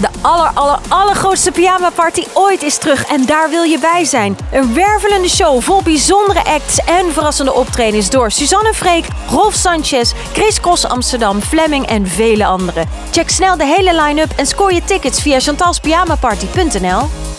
De aller, aller, allergrootste pyjama party ooit is terug en daar wil je bij zijn. Een wervelende show vol bijzondere acts en verrassende optredens door Suzanne Freek, Rolf Sanchez, Chris Cross Amsterdam, Fleming en vele anderen. Check snel de hele line-up en score je tickets via chantalspyjamaparty.nl.